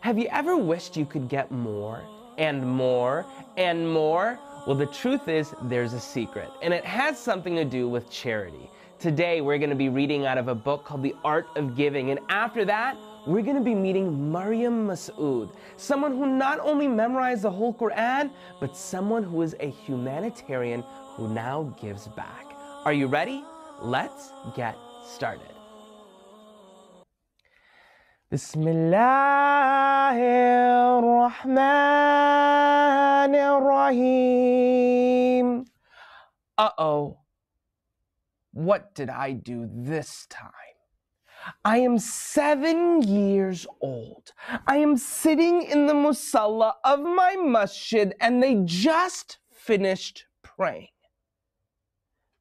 Have you ever wished you could get more and more and more? Well, the truth is, there's a secret, and it has something to do with charity. Today, we're going to be reading out of a book called The Art of Giving, and after that, we're going to be meeting Maryam Masud, someone who not only memorized the whole Quran, but someone who is a humanitarian who now gives back. Are you ready? Let's get started. بسم الله الرحمن الرحيم Uh-oh. What did I do this time? I am seven years old. I am sitting in the musalla of my masjid and they just finished praying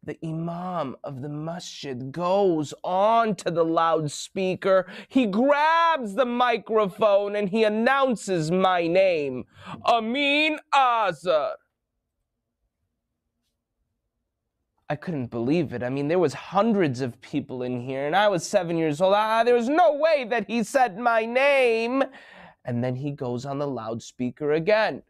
the imam of the masjid goes on to the loudspeaker. He grabs the microphone and he announces my name, Amin Azar. I couldn't believe it. I mean, there was hundreds of people in here, and I was seven years old. Ah, there was no way that he said my name. And then he goes on the loudspeaker again.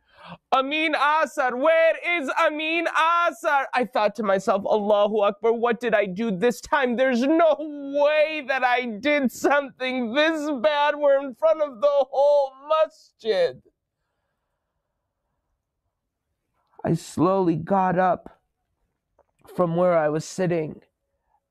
Amin Asar, where is Amin Asar? I thought to myself, Allahu Akbar, what did I do this time? There's no way that I did something this bad. We're in front of the whole masjid. I slowly got up from where I was sitting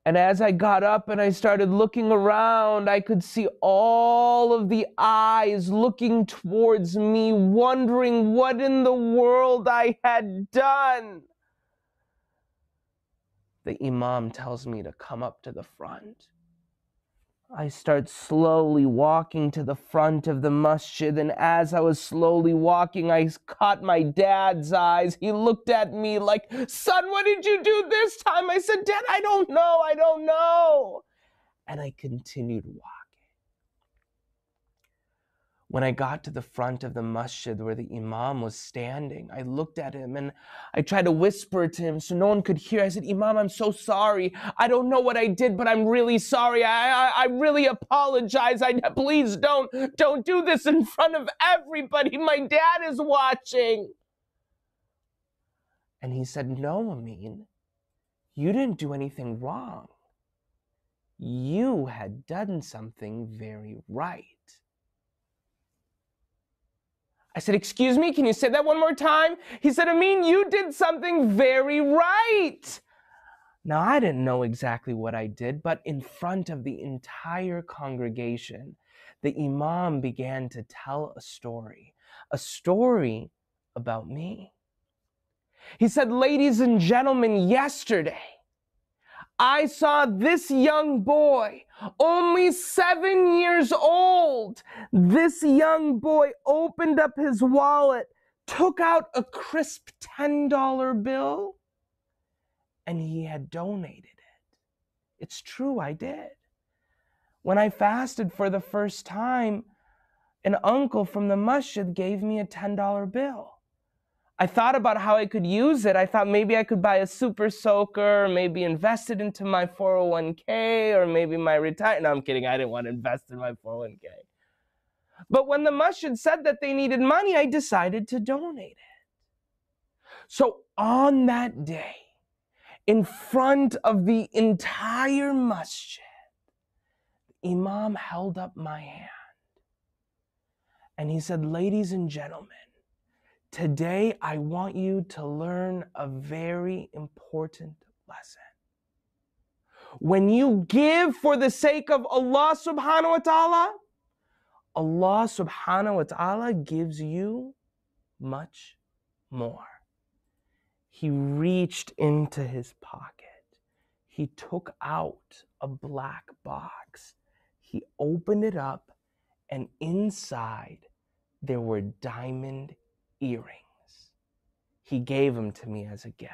and as I got up and I started looking around, I could see all of the eyes looking towards me, wondering what in the world I had done. The Imam tells me to come up to the front. I start slowly walking to the front of the masjid, and as I was slowly walking, I caught my dad's eyes. He looked at me like, Son, what did you do this time? I said, Dad, I don't know, I don't know. And I continued walking. When I got to the front of the masjid where the Imam was standing, I looked at him and I tried to whisper to him so no one could hear. I said, Imam, I'm so sorry. I don't know what I did, but I'm really sorry. I, I, I really apologize. I, please don't, don't do this in front of everybody. My dad is watching. And he said, No, Amin, you didn't do anything wrong. You had done something very right. I said, Excuse me, can you say that one more time? He said, Amin, you did something very right. Now, I didn't know exactly what I did, but in front of the entire congregation, the Imam began to tell a story, a story about me. He said, Ladies and gentlemen, yesterday, I saw this young boy, only seven years old. This young boy opened up his wallet, took out a crisp $10 bill, and he had donated it. It's true, I did. When I fasted for the first time, an uncle from the masjid gave me a $10 bill. I thought about how I could use it. I thought maybe I could buy a super soaker, or maybe invest it into my 401k, or maybe my retire. No, I'm kidding. I didn't want to invest in my 401k. But when the masjid said that they needed money, I decided to donate it. So on that day, in front of the entire masjid, the Imam held up my hand and he said, Ladies and gentlemen, Today, I want you to learn a very important lesson. When you give for the sake of Allah subhanahu wa ta'ala, Allah subhanahu wa ta'ala gives you much more. He reached into his pocket. He took out a black box. He opened it up, and inside there were diamond earrings. He gave them to me as a gift.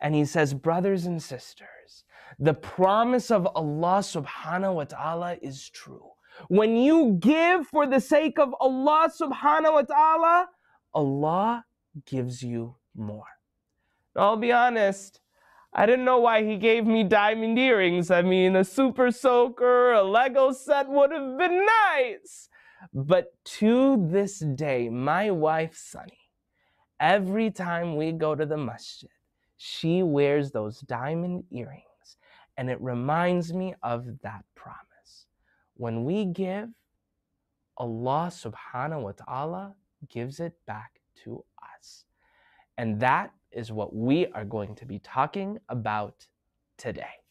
And he says, Brothers and sisters, the promise of Allah subhanahu wa ta'ala is true. When you give for the sake of Allah subhanahu wa ta'ala, Allah gives you more. I'll be honest, I didn't know why he gave me diamond earrings. I mean, a super soaker, a Lego set would have been nice. But to this day, my wife, Sunny, every time we go to the masjid, she wears those diamond earrings. And it reminds me of that promise. When we give, Allah subhanahu wa ta'ala gives it back to us. And that is what we are going to be talking about today.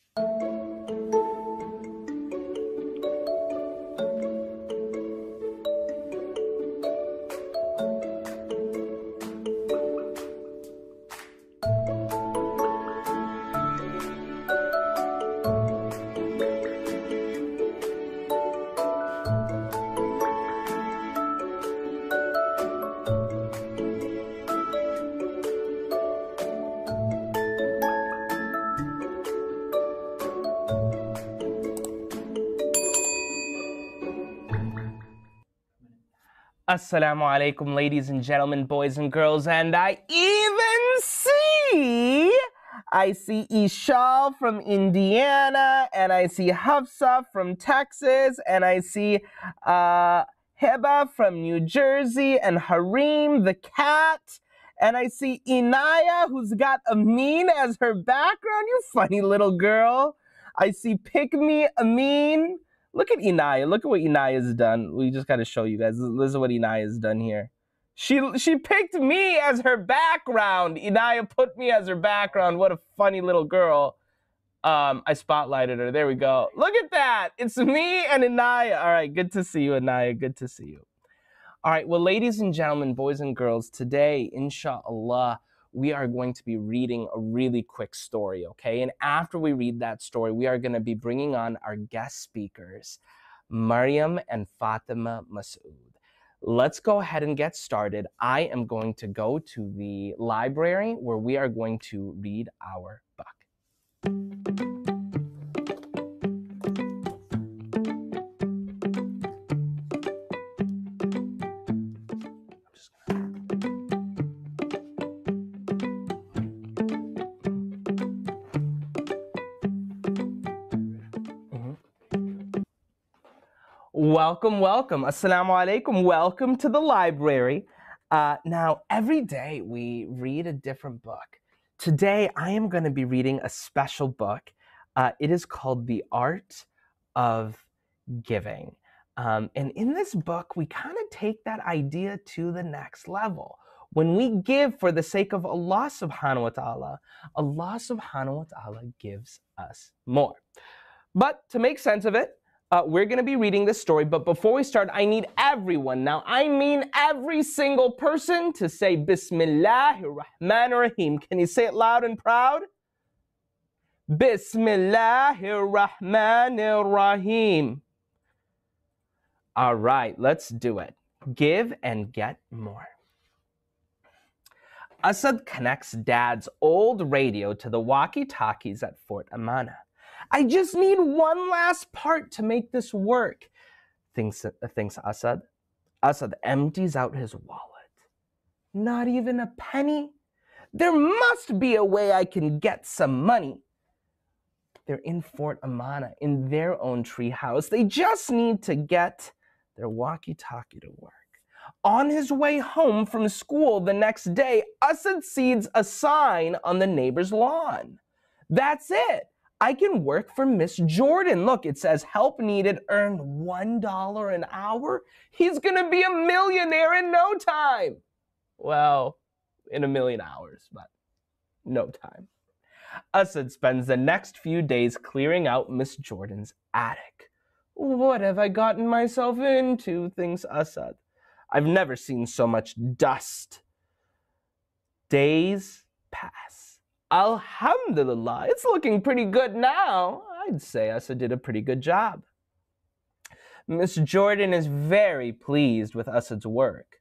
Assalamu alaikum, ladies and gentlemen, boys and girls, and I even see, I see Ishal from Indiana, and I see Hafsa from Texas, and I see uh, Heba from New Jersey, and Harim the cat, and I see Inaya who's got Amin as her background. You funny little girl. I see Pick Me Amin. Look at Inaya. Look at what Inaya's done. We just got to show you guys. This is what Inaya's done here. She she picked me as her background. Inaya put me as her background. What a funny little girl. Um, I spotlighted her. There we go. Look at that. It's me and Inaya. All right, good to see you, Inaya. Good to see you. All right, well, ladies and gentlemen, boys and girls, today, inshallah, we are going to be reading a really quick story, okay? And after we read that story, we are going to be bringing on our guest speakers, Maryam and Fatima Masud. Let's go ahead and get started. I am going to go to the library where we are going to read our book. Welcome, welcome. Assalamu alaikum. Welcome to the library. Uh, now, every day we read a different book. Today, I am going to be reading a special book. Uh, it is called The Art of Giving. Um, and in this book, we kind of take that idea to the next level. When we give for the sake of Allah subhanahu wa ta'ala, Allah subhanahu wa ta'ala gives us more. But to make sense of it, uh, we're going to be reading this story, but before we start, I need everyone, now I mean every single person, to say Bismillahir Rahmanir Rahim. Can you say it loud and proud? Bismillahir Rahmanir Rahim. All right, let's do it. Give and get more. Asad connects dad's old radio to the walkie talkies at Fort Amana. I just need one last part to make this work, thinks, uh, thinks Asad. Asad empties out his wallet. Not even a penny? There must be a way I can get some money. They're in Fort Amana, in their own treehouse. They just need to get their walkie talkie to work. On his way home from school the next day, Asad sees a sign on the neighbor's lawn. That's it. I can work for Miss Jordan. Look, it says help needed, earn $1 an hour. He's going to be a millionaire in no time. Well, in a million hours, but no time. Asad spends the next few days clearing out Miss Jordan's attic. What have I gotten myself into? thinks Asad. I've never seen so much dust. Days pass. Alhamdulillah, it's looking pretty good now. I'd say Asa did a pretty good job. Miss Jordan is very pleased with Asad's work.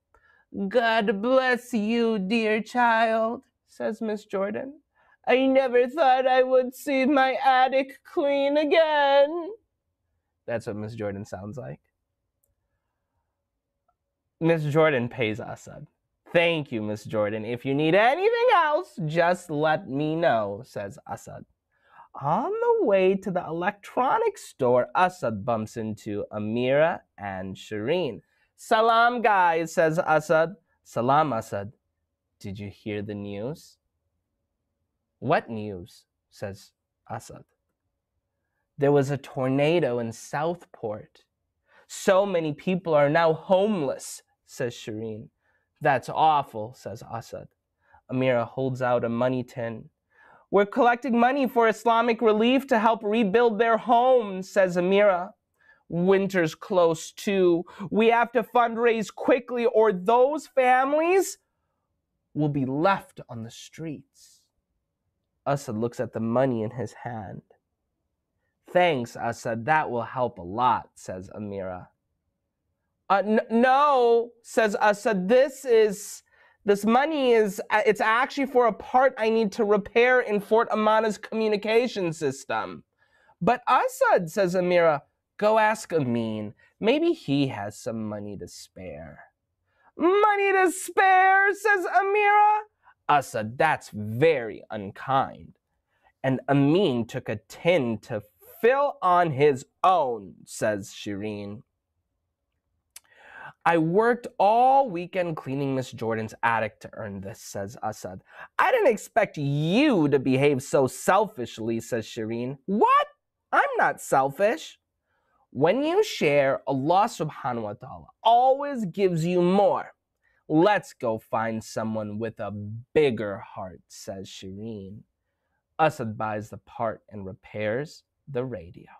God bless you, dear child, says Miss Jordan. I never thought I would see my attic clean again. That's what Miss Jordan sounds like. Miss Jordan pays Asad. Thank you, Miss Jordan. If you need anything else, just let me know, says Asad. On the way to the electronics store, Asad bumps into Amira and Shireen. Salam, guys, says Asad. Salam, Asad. Did you hear the news? What news? says Asad. There was a tornado in Southport. So many people are now homeless, says Shireen. That's awful, says Asad. Amira holds out a money tin. We're collecting money for Islamic Relief to help rebuild their homes, says Amira. Winter's close too. We have to fundraise quickly, or those families will be left on the streets. Asad looks at the money in his hand. Thanks, Asad. That will help a lot, says Amira. Uh, no, says Asad. This is this money is uh, it's actually for a part I need to repair in Fort Amana's communication system. But Asad, says Amira, go ask Amin. Maybe he has some money to spare. Money to spare, says Amira. Asad, that's very unkind. And Amin took a tin to fill on his own, says Shireen. I worked all weekend cleaning Miss Jordan's attic to earn this, says Asad. I didn't expect you to behave so selfishly, says Shireen. What? I'm not selfish. When you share, Allah subhanahu wa ta'ala always gives you more. Let's go find someone with a bigger heart, says Shireen. Asad buys the part and repairs the radio.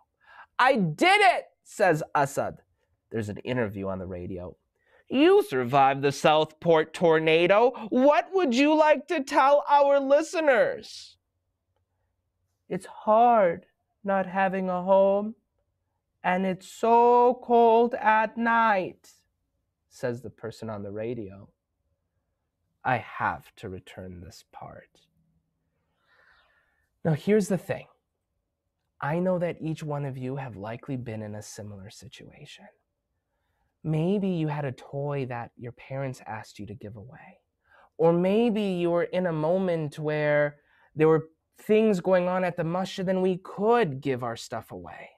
I did it, says Asad. There's an interview on the radio. You survived the Southport tornado. What would you like to tell our listeners? It's hard not having a home, and it's so cold at night, says the person on the radio. I have to return this part. Now, here's the thing I know that each one of you have likely been in a similar situation. Maybe you had a toy that your parents asked you to give away. Or maybe you were in a moment where there were things going on at the masjid and we could give our stuff away.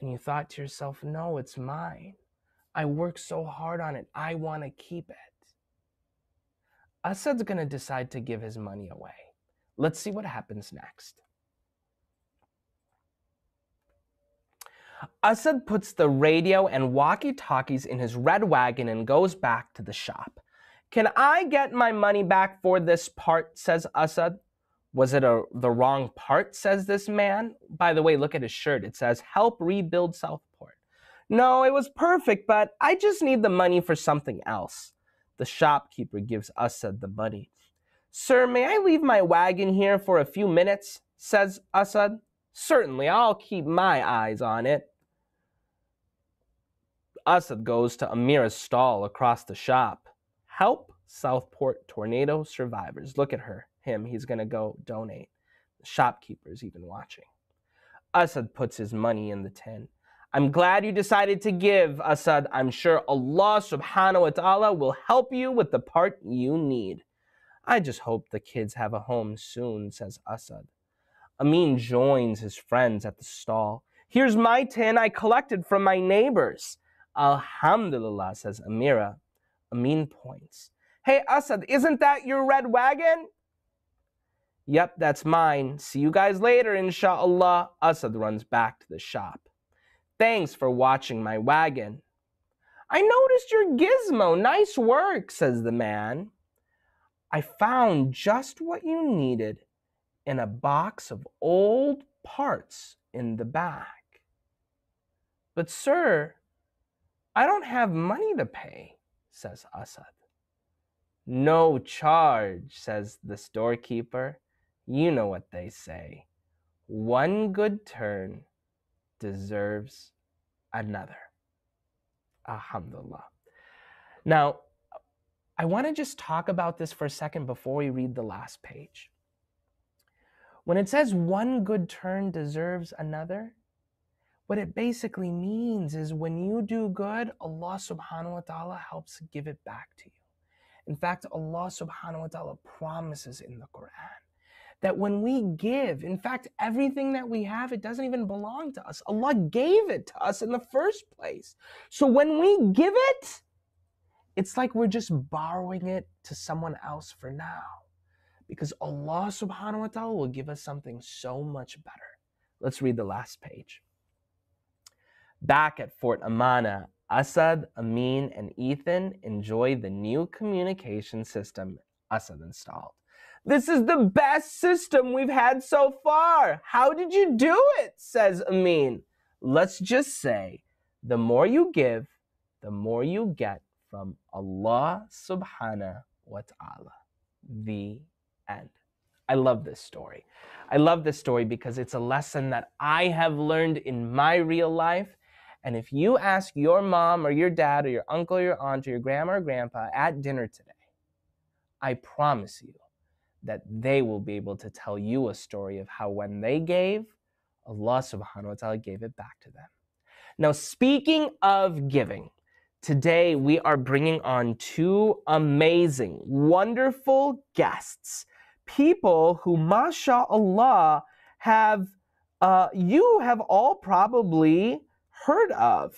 And you thought to yourself, no, it's mine. I worked so hard on it. I want to keep it. Asad's going to decide to give his money away. Let's see what happens next. Asad puts the radio and walkie talkies in his red wagon and goes back to the shop. Can I get my money back for this part? says Asad. Was it a, the wrong part? says this man. By the way, look at his shirt. It says, Help rebuild Southport. No, it was perfect, but I just need the money for something else. The shopkeeper gives Asad the money. Sir, may I leave my wagon here for a few minutes? says Asad. Certainly, I'll keep my eyes on it. Asad goes to Amira's stall across the shop. Help Southport tornado survivors. Look at her, him. He's going to go donate. The shopkeeper's even watching. Asad puts his money in the tin. I'm glad you decided to give, Asad. I'm sure Allah subhanahu wa ta'ala will help you with the part you need. I just hope the kids have a home soon, says Asad. Amin joins his friends at the stall. Here's my tin I collected from my neighbors. Alhamdulillah, says Amira. Amin points. Hey, Asad, isn't that your red wagon? Yep, that's mine. See you guys later, inshallah. Asad runs back to the shop. Thanks for watching my wagon. I noticed your gizmo. Nice work, says the man. I found just what you needed in a box of old parts in the back. But, sir, I don't have money to pay, says Asad. No charge, says the storekeeper. You know what they say. One good turn deserves another. Alhamdulillah. Now, I want to just talk about this for a second before we read the last page. When it says one good turn deserves another, what it basically means is when you do good, Allah subhanahu wa ta'ala helps give it back to you. In fact, Allah subhanahu wa ta'ala promises in the Quran that when we give, in fact, everything that we have, it doesn't even belong to us. Allah gave it to us in the first place. So when we give it, it's like we're just borrowing it to someone else for now. Because Allah subhanahu wa ta'ala will give us something so much better. Let's read the last page. Back at Fort Amana, Asad, Amin, and Ethan enjoy the new communication system Asad installed. This is the best system we've had so far. How did you do it? says Amin. Let's just say the more you give, the more you get from Allah subhanahu wa ta'ala. The end. I love this story. I love this story because it's a lesson that I have learned in my real life. And if you ask your mom or your dad or your uncle or your aunt or your grandma or grandpa at dinner today, I promise you that they will be able to tell you a story of how when they gave, Allah subhanahu wa ta'ala gave it back to them. Now, speaking of giving, today we are bringing on two amazing, wonderful guests people who, mashallah, have uh, you have all probably heard of.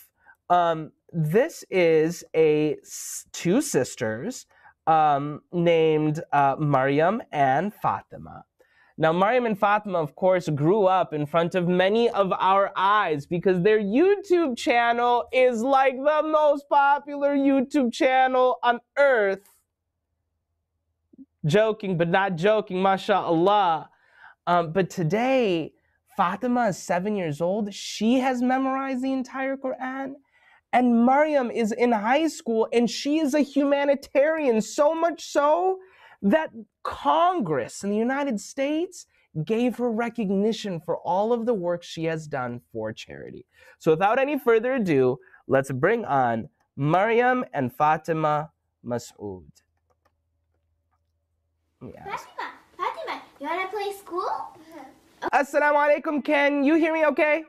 Um, this is a two sisters um, named uh, Maryam and Fatima. Now, Maryam and Fatima, of course, grew up in front of many of our eyes because their YouTube channel is like the most popular YouTube channel on earth joking, but not joking, mashallah. Um, but today, Fatima is seven years old. She has memorized the entire Quran. And Maryam is in high school and she is a humanitarian, so much so that Congress in the United States gave her recognition for all of the work she has done for charity. So without any further ado, let's bring on Maryam and Fatima Masud. Fatima, Fatima, you wanna play school? Assalamu alaikum. Can you hear me okay?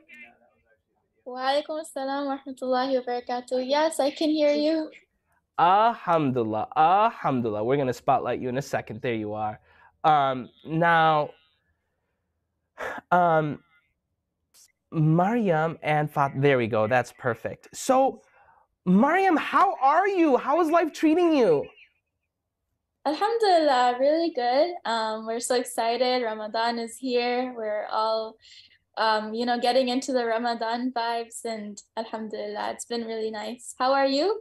Walaikum assalam wa rahmatullahi wa barakatuh. Yes, I can hear you. Alhamdulillah. Alhamdulillah. We're going to spotlight you in a second. There you are. Um, now, um, Maryam and Fat, there we go. That's perfect. So, Maryam, how are you? How is life treating you? Alhamdulillah, really good. Um, we're so excited. Ramadan is here. We're all, um, you know, getting into the Ramadan vibes, and Alhamdulillah, it's been really nice. How are you?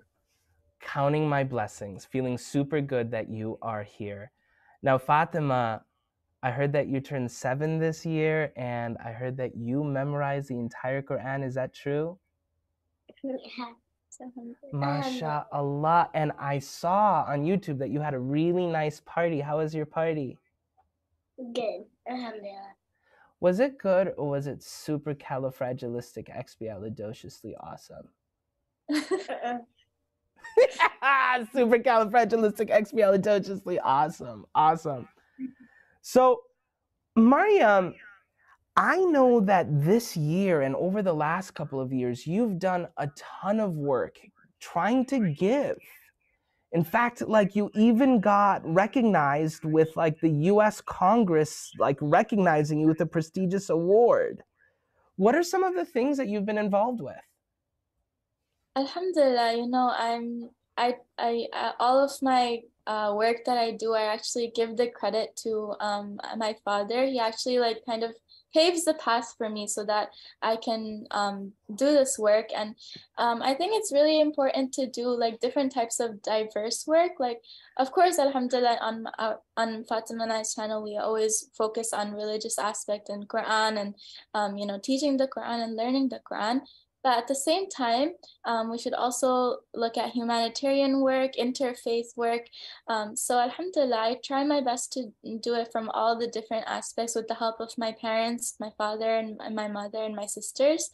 Counting my blessings, feeling super good that you are here. Now, Fatima, I heard that you turned seven this year, and I heard that you memorized the entire Quran. Is that true? Yeah. MashaAllah. And I saw on YouTube that you had a really nice party. How was your party? Good. Alhamdulillah. Was it good or was it super califragilisticexpialidociously awesome? super califragilisticexpialidociously awesome. Awesome. So, Maryam, I know that this year and over the last couple of years, you've done a ton of work trying to give. In fact, like you even got recognized with like the US Congress, like recognizing you with a prestigious award. What are some of the things that you've been involved with? Alhamdulillah, you know, I'm I I uh, all of my uh, work that I do, I actually give the credit to um, my father. He actually like kind of paves the path for me so that I can um, do this work. And um, I think it's really important to do like different types of diverse work. Like, of course, Alhamdulillah, on uh, on Fatima Nice channel, we always focus on religious aspect and Quran and um, you know teaching the Quran and learning the Quran. But at the same time, um, we should also look at humanitarian work, interfaith work. Um, so, Alhamdulillah, I try my best to do it from all the different aspects with the help of my parents, my father, and my mother, and my sisters.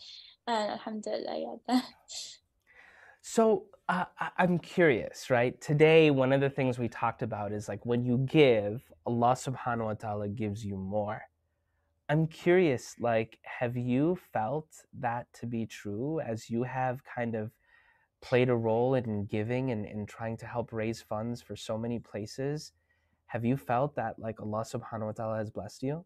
And Alhamdulillah, yeah. so, uh, I'm curious, right? Today, one of the things we talked about is like when you give, Allah subhanahu wa ta'ala gives you more. I'm curious, like, have you felt that to be true as you have kind of played a role in giving and, in trying to help raise funds for so many places? Have you felt that like Allah subhanahu wa ta'ala has blessed you?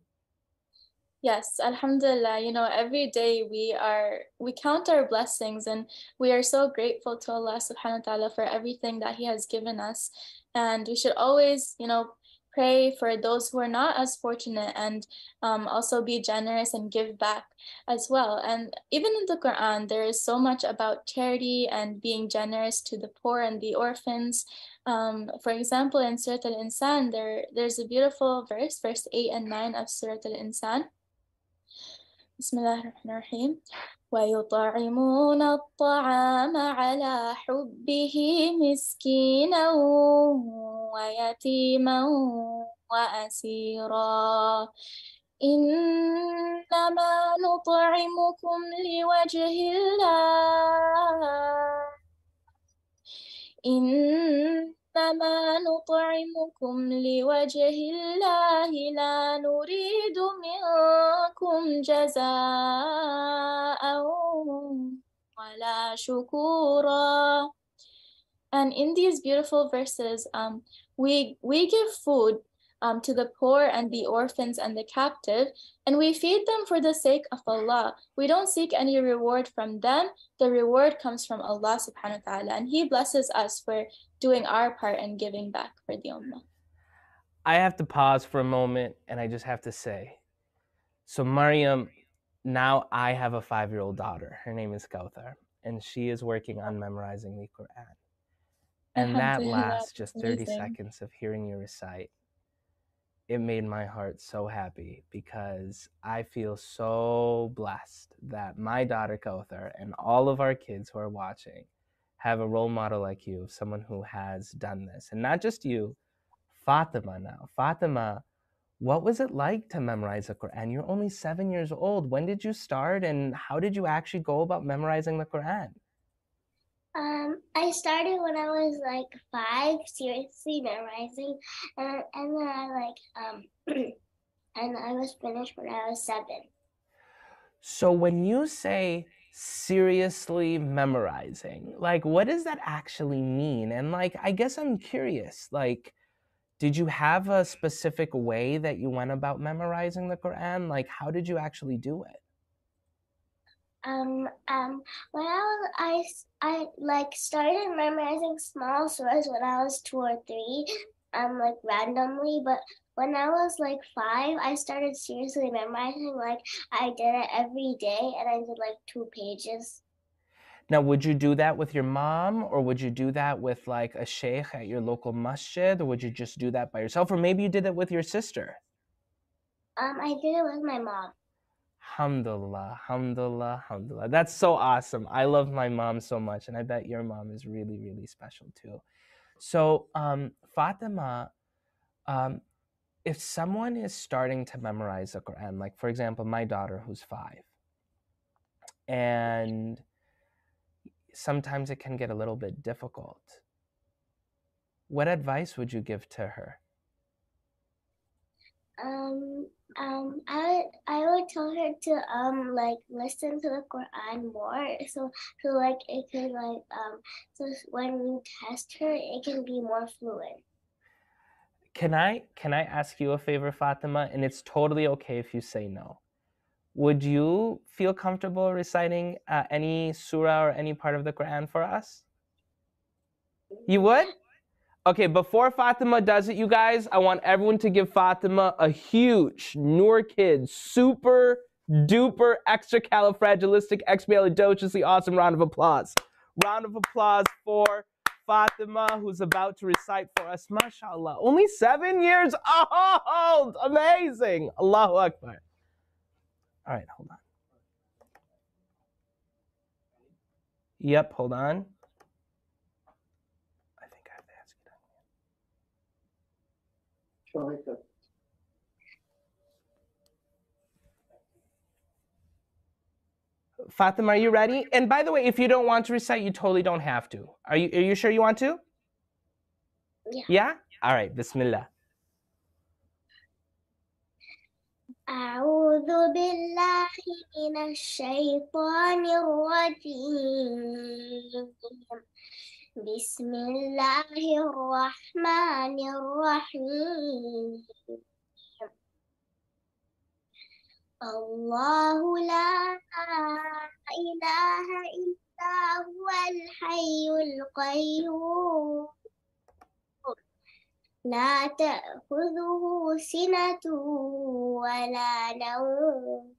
Yes, Alhamdulillah. You know, every day we are we count our blessings and we are so grateful to Allah subhanahu wa ta'ala for everything that He has given us. And we should always, you know, pray for those who are not as fortunate and um, also be generous and give back as well. And even in the Quran, there is so much about charity and being generous to the poor and the orphans. Um, for example, in Surah Al Insan, there, there's a beautiful verse, verse 8 and 9 of Surah Al Insan. بسم الله الرحمن الرحيم ويطعمون الطعام على حبه مسكينا ويتيما وأسيرا. إنما نطعمكم لوجه الله. إن إنما نطعمكم لوجه الله. لا نريد منكم جزاء ولا شكورا. And in these beautiful verses, um, we we give food um, to the poor and the orphans and the captive, and we feed them for the sake of Allah. We don't seek any reward from them. The reward comes from Allah subhanahu wa ta'ala, and He blesses us for doing our part and giving back for the Ummah. I have to pause for a moment and I just have to say so, Maryam, now I have a five year old daughter. Her name is Kauthar, and she is working on memorizing the Quran. And that lasts just 30 amazing. seconds of hearing you recite it made my heart so happy because I feel so blessed that my daughter Kauthar and all of our kids who are watching have a role model like you, someone who has done this. And not just you, Fatima now. Fatima, what was it like to memorize the Quran? You're only seven years old. When did you start and how did you actually go about memorizing the Quran? Um, I started when I was like five, seriously memorizing, and and then I like um, and I was finished when I was seven. So when you say seriously memorizing, like what does that actually mean? And like I guess I'm curious, like did you have a specific way that you went about memorizing the Quran? Like how did you actually do it? Um um when I was I I like started memorizing small surahs when I was two or three, um like randomly, but when I was like five, I started seriously memorizing. Like I did it every day, and I did like two pages. Now, would you do that with your mom, or would you do that with like a sheikh at your local masjid, or would you just do that by yourself, or maybe you did it with your sister? Um, I did it with my mom. Alhamdulillah, alhamdulillah, alhamdulillah. That's so awesome. I love my mom so much, and I bet your mom is really, really special too. So, um, Fatima, um, if someone is starting to memorize the Quran, like for example, my daughter who's five, and sometimes it can get a little bit difficult, what advice would you give to her? Um, um, I I would tell her to um like listen to the Quran more, so so like it could like um so when you test her, it can be more fluent. Can I can I ask you a favor, Fatima? And it's totally okay if you say no. Would you feel comfortable reciting uh, any surah or any part of the Quran for us? You would? Okay, before Fatima does it, you guys, I want everyone to give Fatima a huge Noor Kids super duper extra califragilistic expialidociously awesome round of applause. Round of applause for Fatima, who's about to recite for us. MashaAllah. Only seven years old. Amazing. Allahu Akbar. All right, hold on. Yep, hold on. Fatima, are you ready? And by the way, if you don't want to recite, you totally don't have to. Are you, are you sure you want to? Yeah. Yeah? All right, Bismillah. أعوذ بالله من الشيطان الرجيم بسم الله الرحمن الرحيم. الله لا إله إلا هو الحي القيوم. لا تأخذه سنة ولا نوم.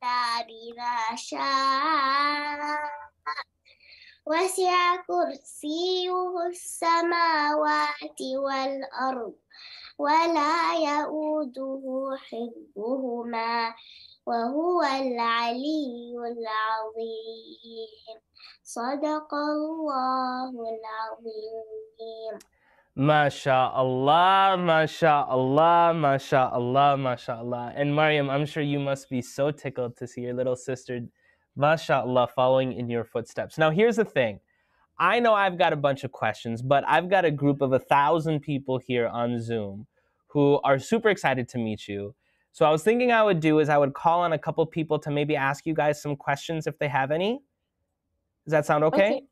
بما شاء وسع كرسيه السماوات والأرض ولا يؤوده حفظهما وهو العلي العظيم. صدق الله العظيم. MashaAllah, MashaAllah, MashaAllah, MashaAllah. And Maryam, I'm sure you must be so tickled to see your little sister, MashaAllah, following in your footsteps. Now, here's the thing. I know I've got a bunch of questions, but I've got a group of a thousand people here on Zoom who are super excited to meet you. So I was thinking I would do is I would call on a couple people to maybe ask you guys some questions if they have any. Does that sound okay? Okay.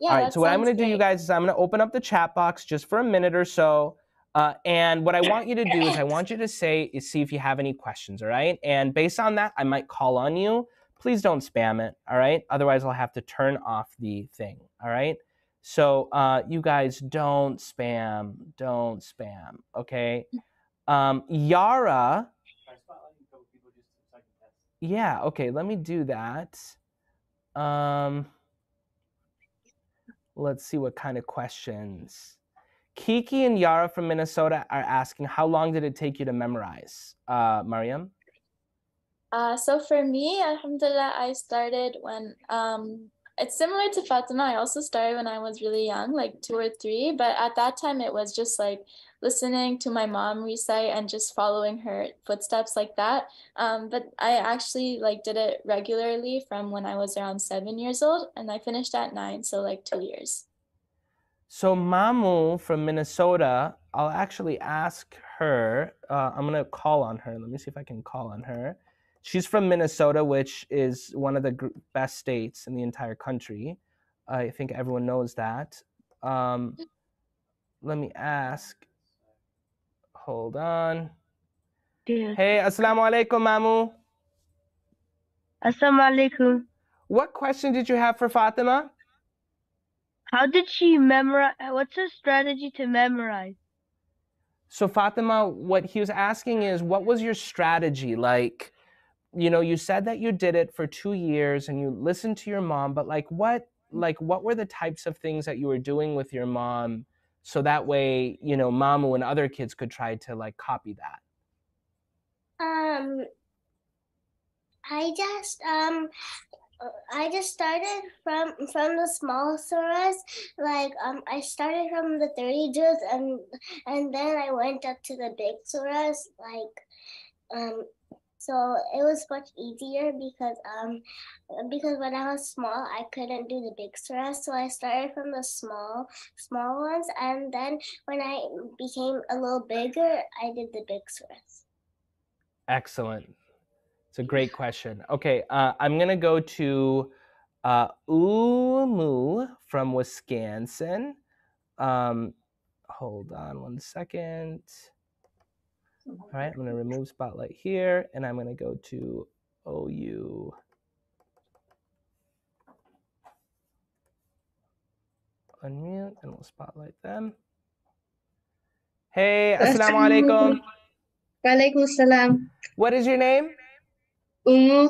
Yeah. All right. So what I'm going to do, you guys, is I'm going to open up the chat box just for a minute or so. Uh, and what I want you to do is I want you to say is see if you have any questions. All right. And based on that, I might call on you. Please don't spam it. All right. Otherwise, I'll have to turn off the thing. All right. So uh, you guys don't spam. Don't spam. Okay. Um, Yara. Yeah. Okay. Let me do that. Um, let's see what kind of questions. Kiki and Yara from Minnesota are asking, how long did it take you to memorize, uh, Maryam? Uh, so for me, Alhamdulillah, I started when um, it's similar to Fatima. I also started when I was really young, like two or three. But at that time, it was just like listening to my mom recite and just following her footsteps like that. Um, but I actually like did it regularly from when I was around seven years old, and I finished at nine, so like two years. So Mamu from Minnesota, I'll actually ask her. Uh, I'm gonna call on her. Let me see if I can call on her. She's from Minnesota, which is one of the gr- best states in the entire country. I think everyone knows that. Um, let me ask. Hold on. Hey, assalamu alaikum, Mamu. Assalamu alaikum. What question did you have for Fatima? How did she memorize? What's her strategy to memorize? So Fatima, what he was asking is, what was your strategy? Like, you know, you said that you did it for two years and you listened to your mom, but like, what, like, what were the types of things that you were doing with your mom, so that way, you know, Mamu and other kids could try to like copy that. Um, I just um, uh, I just started from from the small surahs. Like um, I started from the thirty juz and and then I went up to the big surahs. Like um, so it was much easier because um because when I was small I couldn't do the big surahs. So I started from the small small ones, and then when I became a little bigger, I did the big surahs. Excellent. It's a great question. Okay, uh, I'm gonna go to uh, Umu from Wisconsin. Um, hold on one second. All right, I'm gonna remove spotlight here, and I'm gonna go to OU. Unmute, and we'll spotlight them. Hey, assalamu alaikum. Walaikum salam. What is your name? Umu.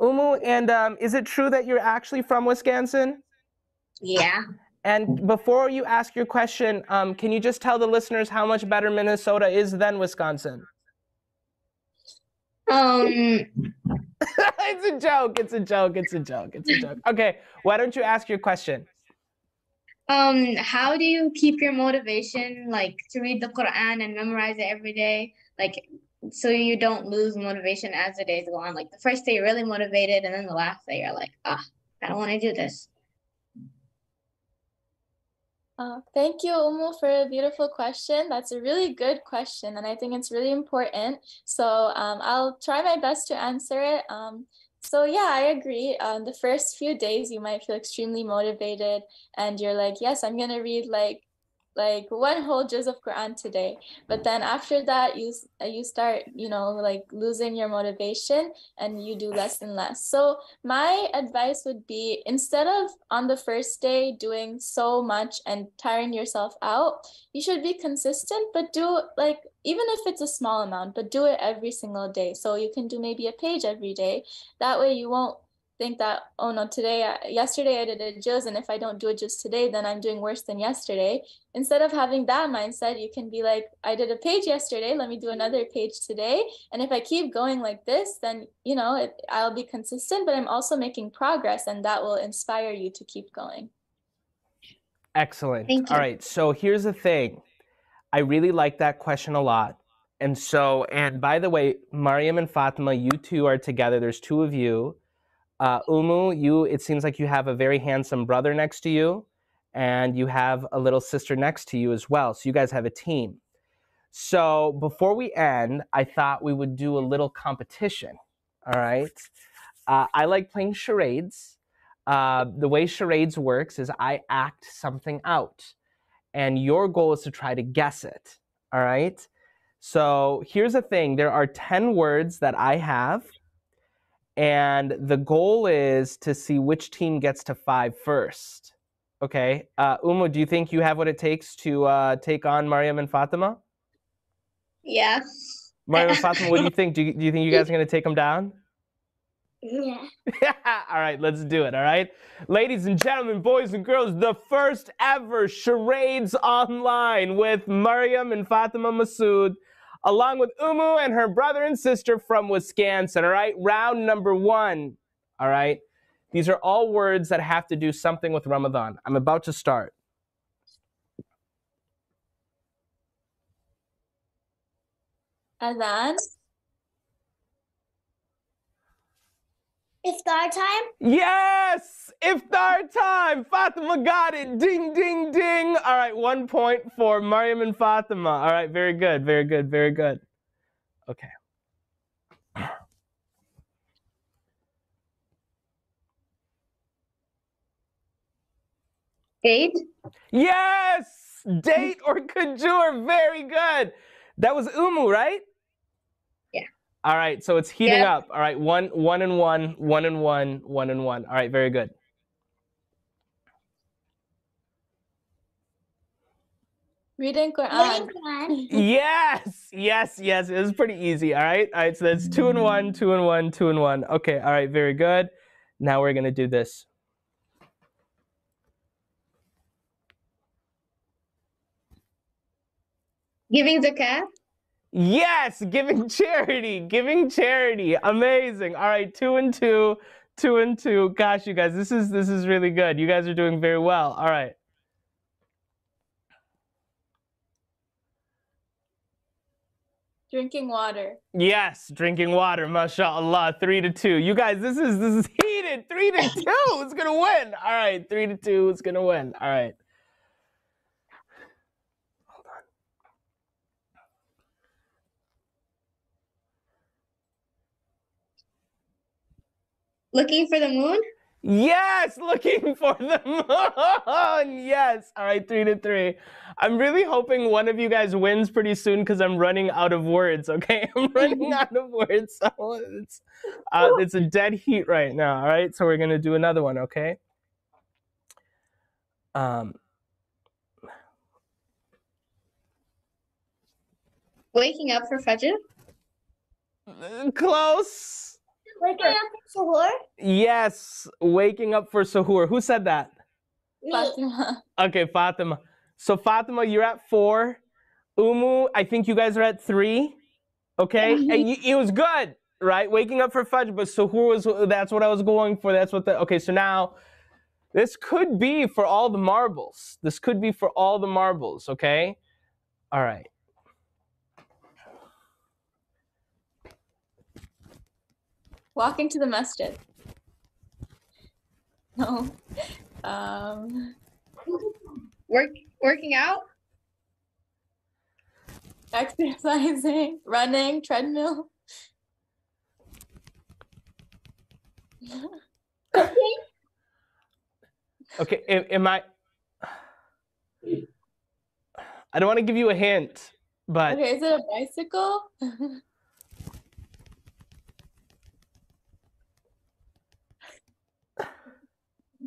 Umu, and um, is it true that you're actually from Wisconsin? Yeah. And before you ask your question, um, can you just tell the listeners how much better Minnesota is than Wisconsin? Um. it's a joke. It's a joke. It's a joke. It's a joke. Okay, why don't you ask your question? Um. How do you keep your motivation, like to read the Quran and memorize it every day? Like, so you don't lose motivation as the days go on. Like the first day you're really motivated, and then the last day you're like, ah, I don't want to do this. Uh, thank you, Umu, for a beautiful question. That's a really good question, and I think it's really important. So um, I'll try my best to answer it. Um, so yeah, I agree. Um, the first few days, you might feel extremely motivated, and you're like, "Yes, I'm gonna read like like one whole juz of Quran today. But then after that, you uh, you start, you know, like losing your motivation and you do less and less. So my advice would be instead of on the first day doing so much and tiring yourself out, you should be consistent, but do like even if it's a small amount, but do it every single day. So you can do maybe a page every day. That way you won't think that oh no today I, yesterday i did a juz and if i don't do it just today then i'm doing worse than yesterday instead of having that mindset you can be like i did a page yesterday let me do another page today and if i keep going like this then you know it, i'll be consistent but i'm also making progress and that will inspire you to keep going Excellent. Thank you. right. So here's the thing. I really like that question a lot. And so, and by the way, Maryam and Fatima, you two are together. There's two of you. Uh, Umu, you, it seems like you have a very handsome brother next to you, and you have a little sister next to you as well. So you guys have a team. So before we end, I thought we would do a little competition. All right. Uh, I like playing charades. Uh, the way charades works is I act something out, and your goal is to try to guess it. All right. So here's the thing there are 10 words that I have, and the goal is to see which team gets to five first. Okay. Uh, Umu, do you think you have what it takes to uh, take on Maryam and Fatima? Yeah. Maryam and Fatima, what do you think? Do you, do you think you guys are going to take them down? Yeah. all right, let's do it. All right. Ladies and gentlemen, boys and girls, the first ever charades online with Maryam and Fatima Masud, along with Umu and her brother and sister from Wisconsin. All right. Round number one. All right. These are all words that have to do something with Ramadan. I'm about to start. adhan Iftar time. Yes! Iftar time! Fatima got it! Ding, ding, ding! All right, one point for Maryam and Fatima. All right, very good, very good, very good. Okay. Date? Yes! Date or kajur, very good. That was Umu, right? Yeah. All right, so it's heating Yeah. up. All right, one, one and one, one and one, one and one. All right, very good. Reading quran Reading Quran. Yes, yes, yes. It was pretty easy. All right. All right. So that's two and one, two and one, two and one. Okay. All right. Very good. Now we're going to do this. Giving zakat. Yes, giving charity, giving charity. Amazing. All right. Two and two, two and two. Gosh, you guys, this is this is really good. You guys are doing very well. All right. Drinking water Yes, drinking water. Mashallah. Three to two. You guys, this is this is heated. Three to two. Who's gonna win? All right. Three to two. Who's gonna win? All right. Hold on. Looking for the moon. Yes, looking for the moon. Yes. All right, three to three. I'm really hoping one of you guys wins pretty soon because I'm running out of words. Okay, I'm running out of words. So it's uh, it's a dead heat right now. All right, so we're gonna do another one. Okay. Um. Waking up for Fajr. Close. Waking up for suhoor. Yes, waking up for suhoor. Who said that? Me. Fatima. Okay, Fatima. So Fatima, you're at four. Umu, I think you guys are at three. Okay, and you, it was good, right? Waking up for Fajr, but Suhoor was that's what I was going for. That's what the okay. So now, this could be for all the marbles. This could be for all the marbles. Okay, all right. Walking to the masjid. No. Um, Work working out. exercising, running, treadmill. Cooking. Okay, am, am I? I don't want to give you a hint, but Okay, is it a bicycle?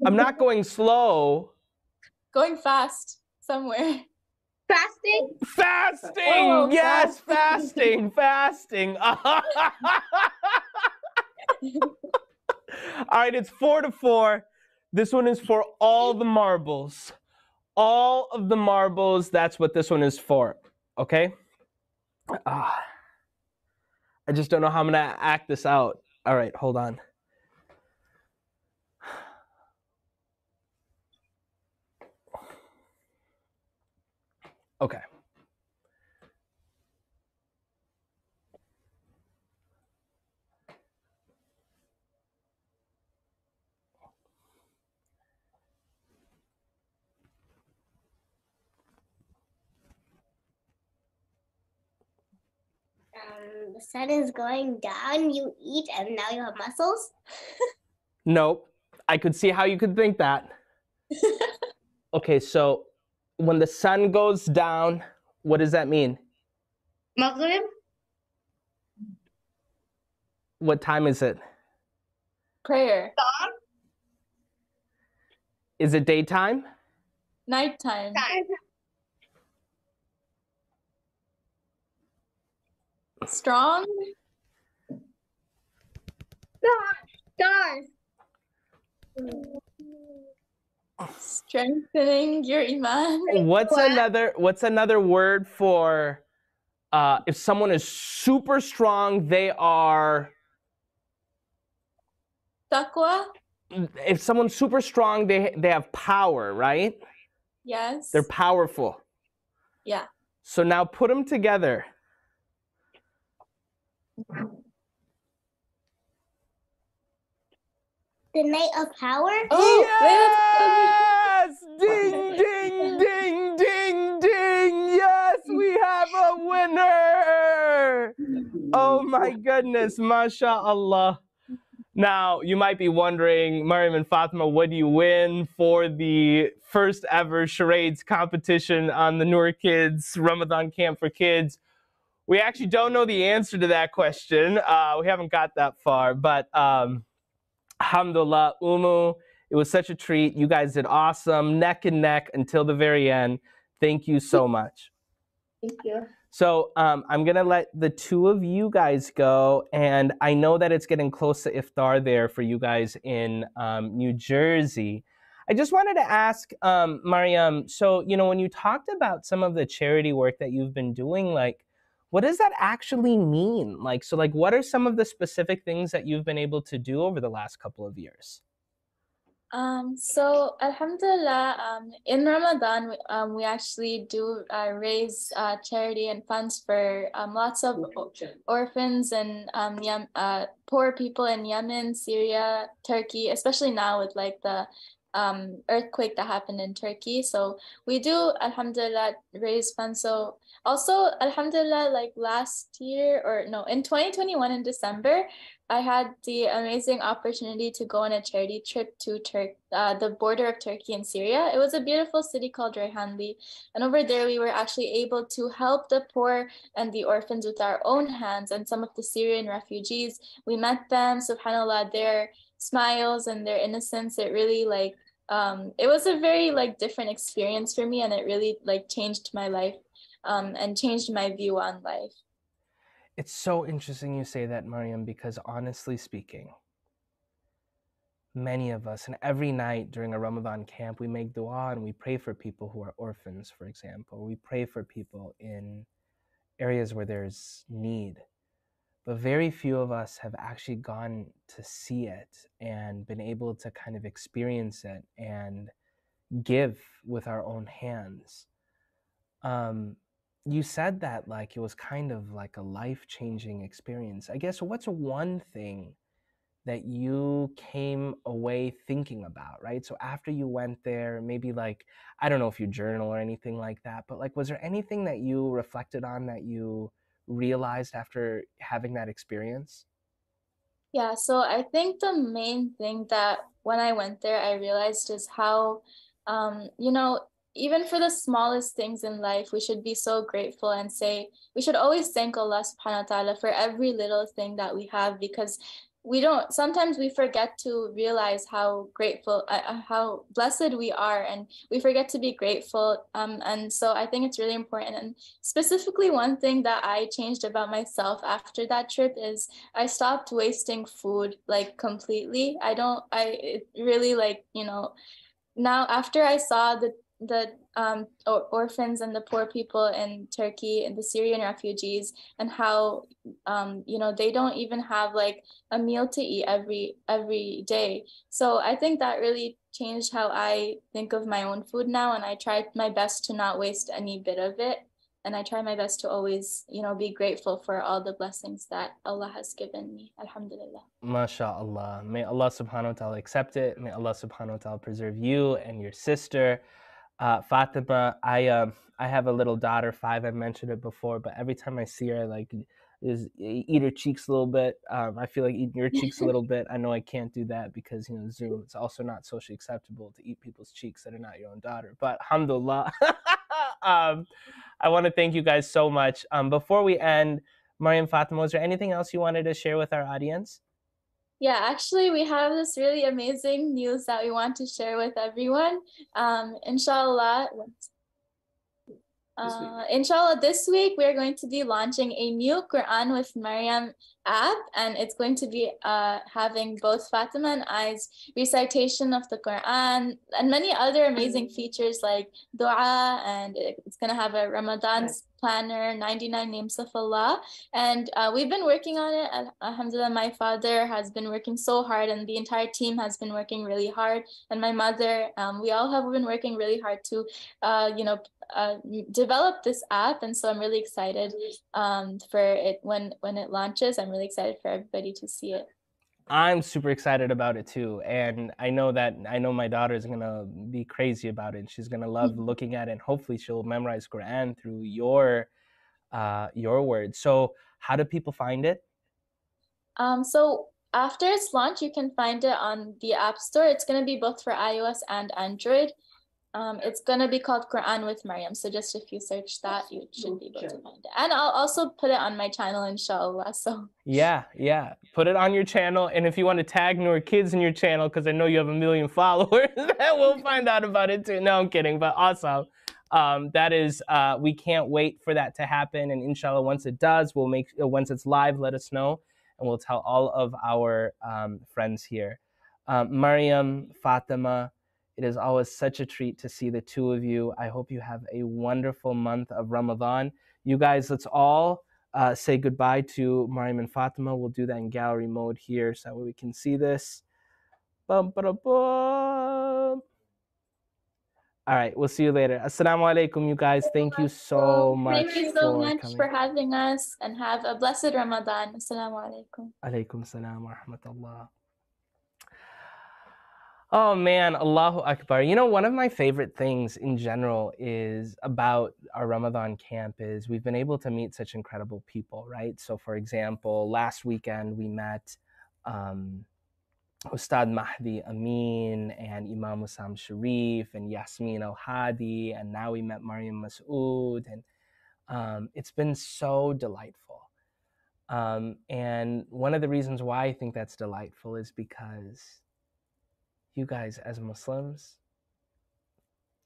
I'm not going slow. Going fast somewhere. Fasting. Fasting, Oh, yes, fasting. fasting, fasting. all right, it's four to four. This one is for all the marbles. All of the marbles. That's what this one is for. Okay. Ah. I just don't know how I'm gonna act this out. All right, hold on. Okay. Um, the sun is going down. You eat, and now you have muscles. Nope. I could see how you could think that. Okay, so when the sun goes down, what does that mean? Maghrib. What time is it? Prayer. Dawn. Is it daytime? Nighttime. Time. Strong. Dawn. Strengthening your iman. What's What? another what's another word for uh, if someone is super strong, they are Taqwa. if someone's super strong, they they have power, right? Yes. They're powerful. Yeah. So now put them together. The Night of power. Oh, yes! Ding, ding, ding, ding, ding! Yes, we have a winner! Oh my goodness, mashallah. Now, you might be wondering, Maryam and Fatima, what do you win for the first ever charades competition on the Noor Kids Ramadan Camp for Kids? We actually don't know the answer to that question. Uh, we haven't got that far, but um, alhamdulillah, Umu, it was such a treat. You guys did awesome, neck and neck until the very end. Thank you so much. Thank you. So um, I'm gonna let the two of you guys go, and I know that it's getting close to iftar there for you guys in um, New Jersey. I just wanted to ask, um, Maryam. So you know, when you talked about some of the charity work that you've been doing, like, what does that actually mean? Like, so like, what are some of the specific things that you've been able to do over the last couple of years? Um, so Alhamdulillah, um, in Ramadan, we- um, we actually do uh, raise uh, charity and funds for um, lots of orphans and um, Yem- uh, poor people in Yemen, Syria, Turkey, especially now with like the um, earthquake that happened in Turkey. So we do, Alhamdulillah, raise funds. So also, Alhamdulillah, like last year or no, in 2021 in December, I had the amazing opportunity to go on a charity trip to Turk, uh, the border of Turkey and Syria. It was a beautiful city called Reyhanli, and over there we were actually able to help the poor and the orphans with our own hands. And some of the Syrian refugees, we met them. Subhanallah, their smiles and their innocence. It really like um, it was a very like different experience for me, and it really like changed my life um, and changed my view on life. It's so interesting you say that, Maryam, because honestly speaking, many of us, and every night during a Ramadan camp, we make dua and we pray for people who are orphans, for example. We pray for people in areas where there's need. But very few of us have actually gone to see it and been able to kind of experience it and give with our own hands. Um, you said that like it was kind of like a life changing experience. I guess what's one thing that you came away thinking about, right? So after you went there, maybe like, I don't know if you journal or anything like that, but like, was there anything that you reflected on that you realized after having that experience? Yeah, so I think the main thing that when I went there, I realized is how, um, you know, even for the smallest things in life, we should be so grateful and say, we should always thank Allah subhanahu wa ta'ala for every little thing that we have because we don't sometimes we forget to realize how grateful uh, uh, how blessed we are and we forget to be grateful um, and so i think it's really important. And specifically one thing that i changed about myself after that trip is i stopped wasting food like completely. I don't i really like you know now after i saw the the um, or- orphans and the poor people in Turkey and the Syrian refugees and how um, you know they don't even have like a meal to eat every every day. So I think that really changed how I think of my own food now, and I try my best to not waste any bit of it. And I try my best to always, you know, be grateful for all the blessings that Allah has given me. Alhamdulillah. MashaAllah. May Allah subhanahu wa ta'ala accept it. May Allah subhanahu wa ta'ala preserve you and your sister. Uh, Fatima, I um I have a little daughter, five. I mentioned it before, but every time I see her, I like is eat her cheeks a little bit. Um, I feel like eating your cheeks a little bit. I know I can't do that because you know Zoom. It's also not socially acceptable to eat people's cheeks that are not your own daughter. But alhamdulillah, um, I want to thank you guys so much. Um, before we end, Maryam Fatima, is there anything else you wanted to share with our audience? Yeah, actually, we have this really amazing news that we want to share with everyone. Um, inshallah, uh, inshallah, this week we are going to be launching a new Quran with Maryam app, and it's going to be uh, having both Fatima and I's recitation of the Quran and many other amazing features like dua, and it's going to have a Ramadan planner, 99 names of Allah. And uh, we've been working on it. Alhamdulillah, my father has been working so hard, and the entire team has been working really hard. And my mother, um, we all have been working really hard to, uh, you know, uh, develop this app. And so I'm really excited um, for it when when it launches. I'm really excited for everybody to see it. I'm super excited about it too. And I know that I know my daughter is gonna be crazy about it. She's gonna love mm-hmm. looking at it and hopefully she'll memorize Quran through your uh your words. So how do people find it? Um so after its launch, you can find it on the App Store. It's going to be both for iOS and Android. Um, it's gonna be called Quran with Maryam. So just if you search that, you should be able to find it. And I'll also put it on my channel, inshallah. So yeah, yeah, put it on your channel. And if you want to tag Noor Kids in your channel, because I know you have a million followers, we'll find out about it too. No, I'm kidding, but awesome. Um, that is, uh, we can't wait for that to happen. And inshallah, once it does, we'll make uh, once it's live, let us know, and we'll tell all of our um, friends here. Um, Maryam, Fatima. It is always such a treat to see the two of you. I hope you have a wonderful month of Ramadan. You guys, let's all uh, say goodbye to Maryam and Fatima. We'll do that in gallery mode here so that way we can see this. Bum, bum. All right, we'll see you later. Assalamu alaikum, you guys. Thank you so much. Thank you so for much coming. for having us and have a blessed Ramadan. Assalamu alaikum. Alaikum salam wa rahmatullah. Oh man, Allahu Akbar. You know, one of my favorite things in general is about our Ramadan camp is we've been able to meet such incredible people, right? So, for example, last weekend we met um, Ustad Mahdi Amin and Imam Usam Sharif and Yasmin Al Hadi, and now we met Maryam Masud, and um, it's been so delightful. Um, and one of the reasons why I think that's delightful is because you guys, as Muslims,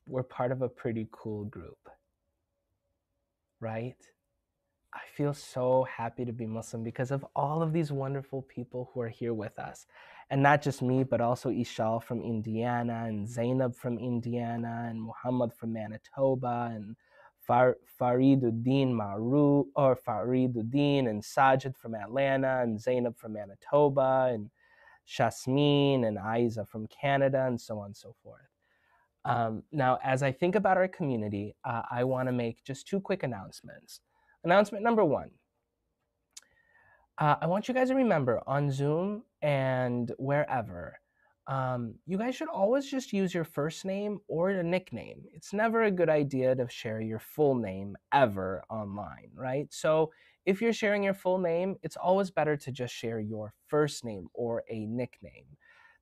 we're part of a pretty cool group, right? I feel so happy to be Muslim because of all of these wonderful people who are here with us. And not just me, but also Ishal from Indiana, and Zainab from Indiana, and Muhammad from Manitoba, and Far- Fariduddin Maru, or Fariduddin, and Sajid from Atlanta, and Zainab from Manitoba, and Shasmin and Aiza from Canada, and so on and so forth. Um, now, as I think about our community, uh, I want to make just two quick announcements. Announcement number one uh, I want you guys to remember on Zoom and wherever, um, you guys should always just use your first name or a nickname. It's never a good idea to share your full name ever online, right? So if you're sharing your full name, it's always better to just share your first name or a nickname.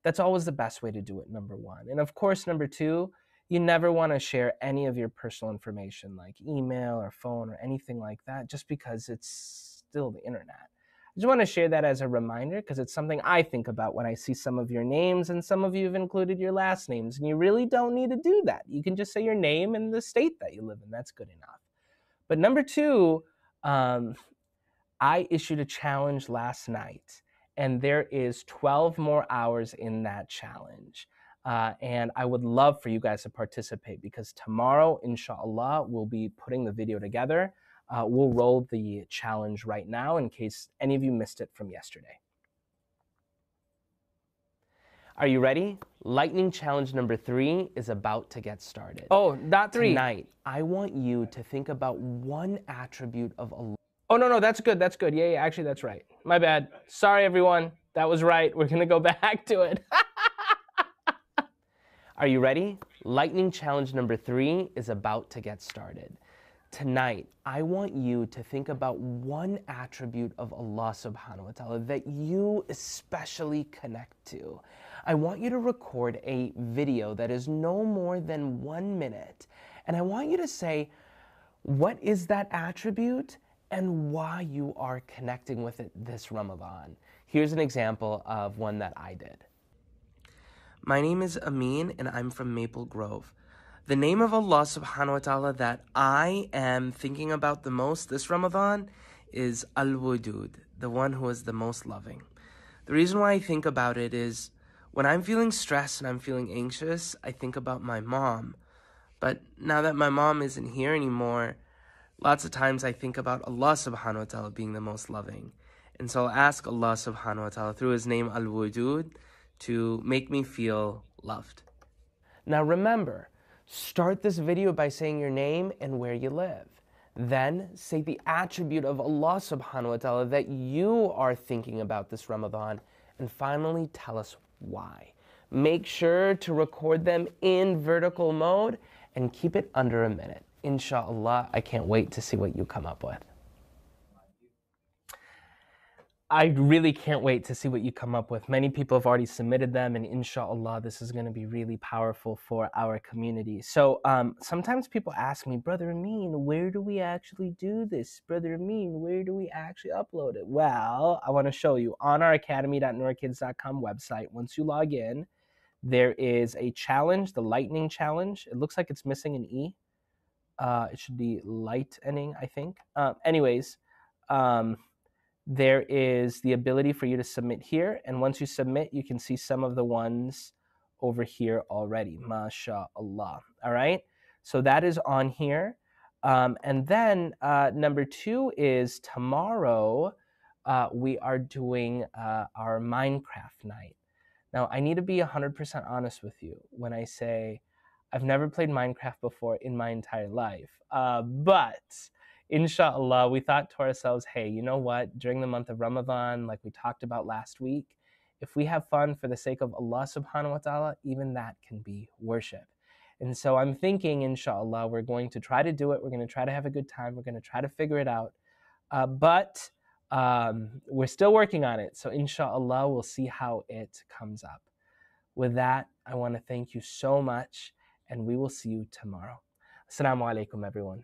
That's always the best way to do it, number one. And of course, number two, you never want to share any of your personal information like email or phone or anything like that just because it's still the internet. I just want to share that as a reminder because it's something I think about when I see some of your names and some of you have included your last names. And you really don't need to do that. You can just say your name and the state that you live in. That's good enough. But number two, um, I issued a challenge last night, and there is 12 more hours in that challenge. Uh, and I would love for you guys to participate because tomorrow, inshallah, we'll be putting the video together. Uh, we'll roll the challenge right now in case any of you missed it from yesterday. Are you ready? Lightning challenge number three is about to get started. Oh, not three. Tonight, I want you to think about one attribute of Allah. Oh, no, no, that's good. That's good. Yeah, yeah, actually, that's right. My bad. Sorry, everyone. That was right. We're going to go back to it. Are you ready? Lightning challenge number three is about to get started. Tonight, I want you to think about one attribute of Allah subhanahu wa ta'ala that you especially connect to. I want you to record a video that is no more than one minute. And I want you to say, what is that attribute and why you are connecting with it this Ramadan? Here's an example of one that I did. My name is Amin and I'm from Maple Grove. The name of Allah subhanahu wa ta'ala that I am thinking about the most this Ramadan is Al Wudud, the one who is the most loving. The reason why I think about it is when I'm feeling stressed and I'm feeling anxious, I think about my mom. But now that my mom isn't here anymore, lots of times I think about Allah subhanahu wa ta'ala being the most loving. And so I'll ask Allah subhanahu wa ta'ala through his name Al Wudud to make me feel loved. Now remember, start this video by saying your name and where you live. Then say the attribute of Allah subhanahu wa ta'ala that you are thinking about this Ramadan. And finally, tell us why. Make sure to record them in vertical mode and keep it under a minute. Inshallah, I can't wait to see what you come up with. I really can't wait to see what you come up with. Many people have already submitted them, and inshallah, this is going to be really powerful for our community. So, um, sometimes people ask me, Brother Amin, where do we actually do this? Brother Amin, where do we actually upload it? Well, I want to show you on our academy.noorkids.com website. Once you log in, there is a challenge, the lightning challenge. It looks like it's missing an E. Uh, it should be lightning, I think. Uh, anyways, um, there is the ability for you to submit here. And once you submit, you can see some of the ones over here already. MashaAllah. All right. So that is on here. Um, and then uh, number two is tomorrow uh, we are doing uh, our Minecraft night. Now, I need to be 100% honest with you when I say I've never played Minecraft before in my entire life. Uh, but inshallah, we thought to ourselves, hey, you know what? During the month of Ramadan, like we talked about last week, if we have fun for the sake of Allah subhanahu wa ta'ala, even that can be worship. And so I'm thinking, inshallah, we're going to try to do it. We're going to try to have a good time. We're going to try to figure it out. Uh, but um, we're still working on it. So inshallah, we'll see how it comes up. With that, I want to thank you so much, and we will see you tomorrow. Assalamu alaikum, everyone.